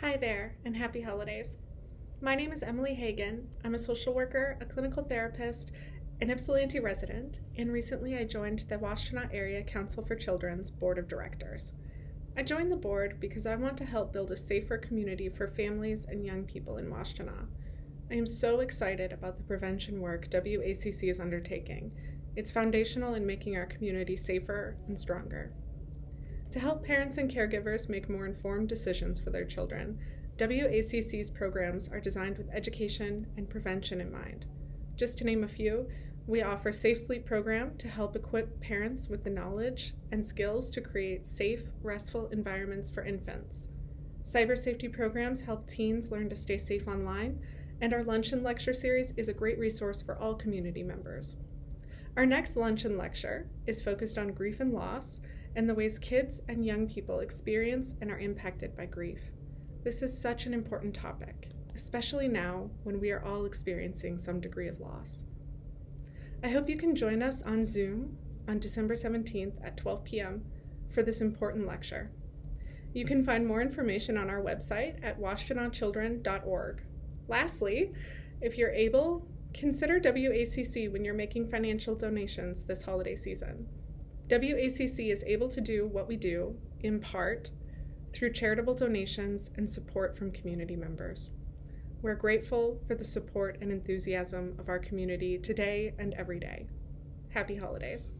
Hi there, and happy holidays. My name is Emily Hagen. I'm a social worker, a clinical therapist, an Ypsilanti resident, and recently I joined the Washtenaw Area Council for Children's Board of Directors. I joined the board because I want to help build a safer community for families and young people in Washtenaw. I am so excited about the prevention work WACC is undertaking. It's foundational in making our community safer and stronger. To help parents and caregivers make more informed decisions for their children, WACC's programs are designed with education and prevention in mind. Just to name a few, we offer Safe Sleep program to help equip parents with the knowledge and skills to create safe, restful environments for infants. Cyber safety programs help teens learn to stay safe online, and our lunch and lecture series is a great resource for all community members. Our next lunch and lecture is focused on grief and loss and the ways kids and young people experience and are impacted by grief. This is such an important topic, especially now when we are all experiencing some degree of loss. I hope you can join us on Zoom on December 17th at 12 p.m. for this important lecture. You can find more information on our website at washtenawchildren.org. Lastly, if you're able, consider WACC when you're making financial donations this holiday season. WACC is able to do what we do, in part, through charitable donations and support from community members. We're grateful for the support and enthusiasm of our community today and every day. Happy holidays.